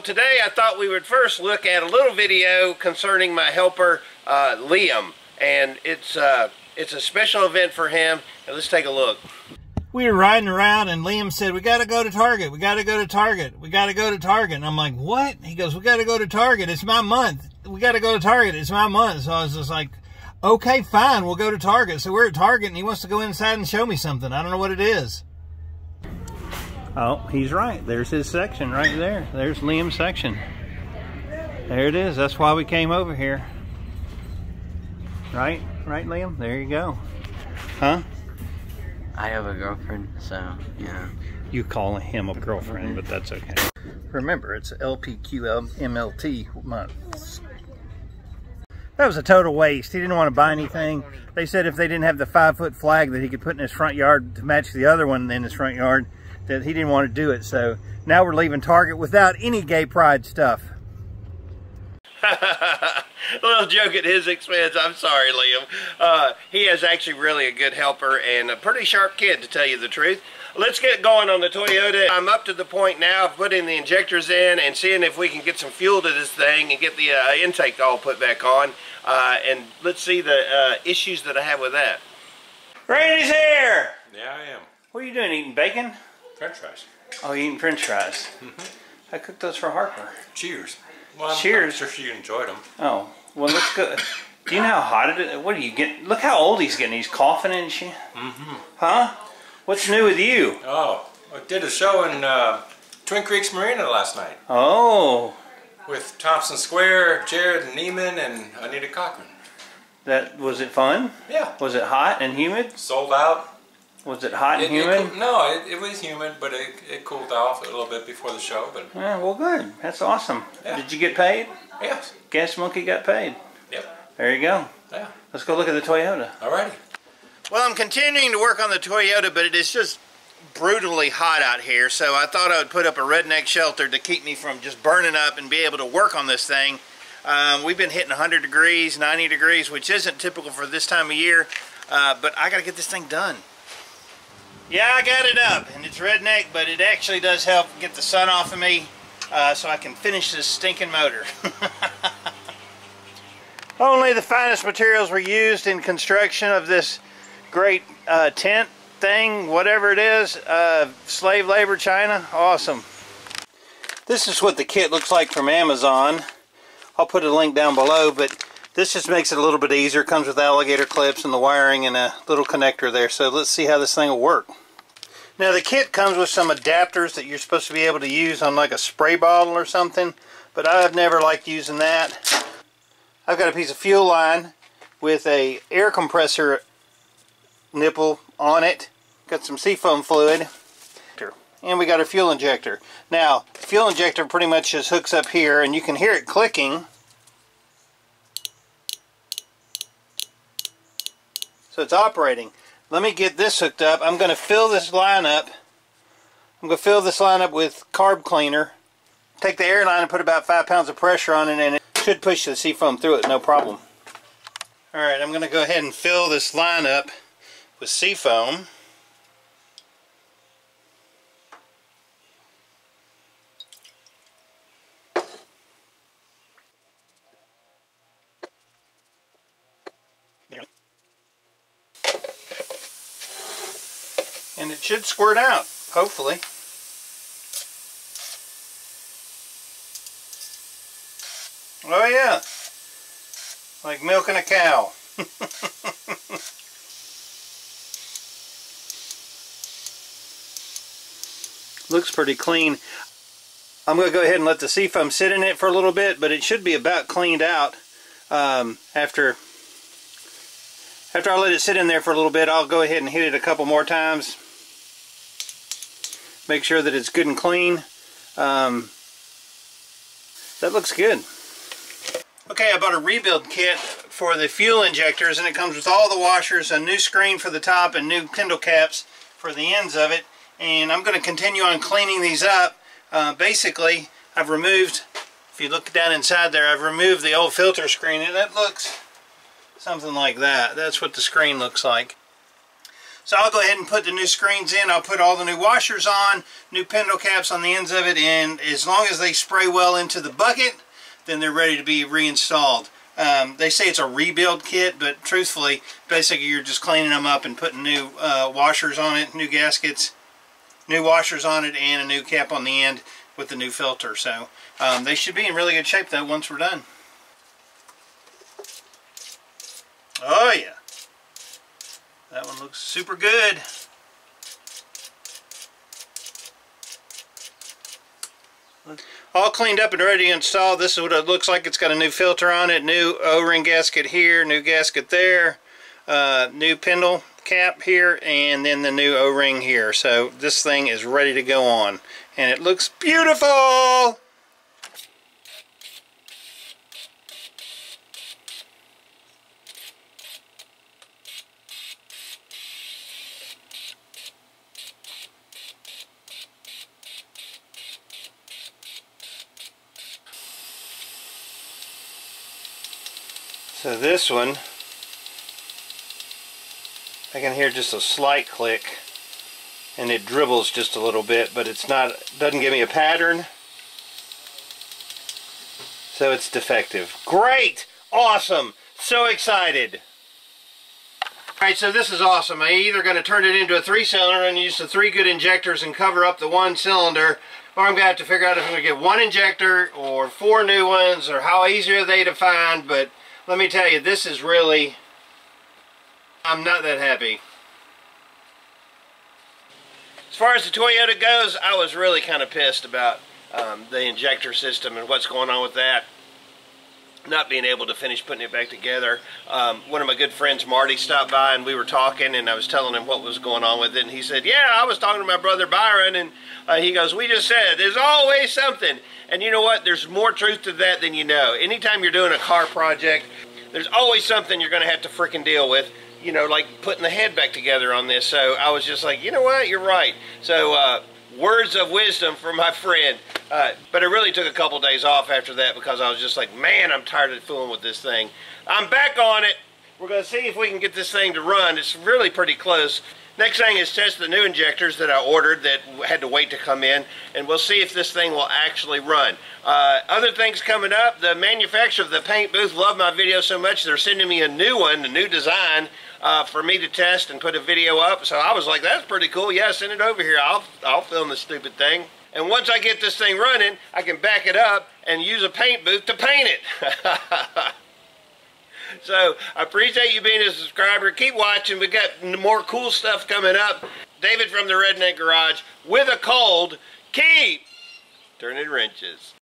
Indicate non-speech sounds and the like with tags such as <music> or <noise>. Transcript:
Well, today I thought we would first look at a little video concerning my helper, uh, Liam. And it's, uh, it's a special event for him. Let's take a look. We were riding around and Liam said, we got to go to Target. We got to go to Target. We got to go to Target. And I'm like, what? He goes, we got to go to Target. It's my month. We got to go to Target. It's my month. So I was just like, okay, fine. We'll go to Target. So we're at Target and he wants to go inside and show me something. I don't know what it is. Oh, he's right. There's his section right there. There's Liam's section. There it is. That's why we came over here. Right? Right, Liam? There you go. Huh? I have a girlfriend, so, yeah. You call him a girlfriend, but that's okay. Remember, it's LPQMLT month. That was a total waste. He didn't want to buy anything. They said if they didn't have the five foot flag that he could put in his front yard to match the other one in his front yard, that he didn't want to do it. So now we're leaving Target without any gay pride stuff. a <laughs> little joke at his expense. I'm sorry, Liam. Uh, he is actually really a good helper and a pretty sharp kid, to tell you the truth. Let's get going on the Toyota. I'm up to the point now of putting the injectors in and seeing if we can get some fuel to this thing and get the uh, intake all put back on. Uh, and let's see the uh, issues that I have with that. Randy's here! Yeah, I am. What are you doing, eating bacon? French fries. Oh, eating french fries. Mm -hmm. I cooked those for Harper. Cheers. Well, I'm, Cheers. I'm sure she enjoyed them. Oh, well, let's go. Do you know how hot it is? What are you getting? Look how old he's getting. He's coughing and shit. Mm-hmm. Huh? What's new with you? Oh, I did a show in uh, Twin Creeks Marina last night. Oh. With Thompson Square, Jerrod Niemann, and Anita Cochran. That was it fun? Yeah. Was it hot and humid? Sold out. Was it hot and humid? It, no, it, it, was humid, but it, it cooled off a little bit before the show. But yeah, well, good. That's awesome. Yeah. Did you get paid? Yes. Gas Monkey got paid. Yep. There you go. Yeah. Let's go look at the Toyota. Alrighty. Well, I'm continuing to work on the Toyota, but it is just brutally hot out here, so I thought I would put up a redneck shelter to keep me from just burning up and be able to work on this thing. Um, we've been hitting 100 degrees, 90 degrees, which isn't typical for this time of year, uh, but I got to get this thing done. Yeah, I got it up, and it's redneck, but it actually does help get the sun off of me uh, so I can finish this stinking motor. <laughs> Only the finest materials were used in construction of this great uh, tent thing, whatever it is. Uh, slave labor, China, awesome. This is what the kit looks like from Amazon. I'll put a link down below, but this just makes it a little bit easier. It comes with alligator clips and the wiring and a little connector there. So let's see how this thing will work. Now the kit comes with some adapters that you're supposed to be able to use on like a spray bottle or something, but I've never liked using that. I've got a piece of fuel line with a air compressor nipple on it. Got some seafoam fluid. And we got a fuel injector. Now, fuel injector pretty much just hooks up here and you can hear it clicking. So it's operating. Let me get this hooked up. I'm going to fill this line up. I'm going to fill this line up with carb cleaner. Take the air line and put about five pounds of pressure on it and it should push the seafoam through it, no problem. Alright, I'm going to go ahead and fill this line up with seafoam. And it should squirt out, hopefully. Oh yeah, like milking a cow. <laughs> Looks pretty clean. I'm going to go ahead and let the seafoam sit in it for a little bit, but it should be about cleaned out um, after after I let it sit in there for a little bit. I'll go ahead and hit it a couple more times. Make sure that it's good and clean. Um, that looks good. Okay, I bought a rebuild kit for the fuel injectors and it comes with all the washers, a new screen for the top and new kindle caps for the ends of it. And I'm going to continue on cleaning these up. Uh, basically, I've removed, if you look down inside there, I've removed the old filter screen and it looks something like that. That's what the screen looks like. So I'll go ahead and put the new screens in. I'll put all the new washers on, new pintle caps on the ends of it, and as long as they spray well into the bucket, then they're ready to be reinstalled. Um, they say it's a rebuild kit, but truthfully, basically you're just cleaning them up and putting new uh, washers on it, new gaskets, new washers on it, and a new cap on the end with the new filter. So um, they should be in really good shape though once we're done. Oh yeah. That one looks super good. All cleaned up and ready to install. This is what it looks like. It's got a new filter on it, new O-ring gasket here, new gasket there, uh, new pintle cap here, and then the new O-ring here. So this thing is ready to go on. And it looks beautiful! So this one, I can hear just a slight click and it dribbles just a little bit, but it's not, doesn't give me a pattern. So it's defective. Great! Awesome! So excited! Alright, so this is awesome. I'm either going to turn it into a three-cylinder and use the three good injectors and cover up the one cylinder, or I'm going to have to figure out if I'm going to get one injector or four new ones, or how easy are they to find, but let me tell you, this is really, I'm not that happy. As far as the Toyota goes, I was really kind of pissed about um, the injector system and what's going on with that. Not being able to finish putting it back together. Um, one of my good friends, Marty, stopped by and we were talking and I was telling him what was going on with it. And he said, yeah, I was talking to my brother Byron and uh, he goes, we just said, there's always something. And you know what? There's more truth to that than you know. Anytime you're doing a car project, there's always something you're going to have to freaking deal with. You know, like putting the head back together on this. So I was just like, you know what? You're right. So uh, words of wisdom from my friend. Uh, but I really took a couple days off after that because I was just like, man, I'm tired of fooling with this thing. I'm back on it. We're going to see if we can get this thing to run. It's really pretty close. Next thing is test the new injectors that I ordered that had to wait to come in, and we'll see if this thing will actually run. Uh, other things coming up, the manufacturer of the paint booth loved my video so much they're sending me a new one, a new design, uh, for me to test and put a video up. So I was like, that's pretty cool. Yeah, send it over here. I'll, I'll film the stupid thing. And once I get this thing running, I can back it up and use a paint booth to paint it. <laughs> <laughs> So I appreciate you being a subscriber. Keep watching. We got more cool stuff coming up. David from the Redneck Garage with a cold. Keep turning wrenches.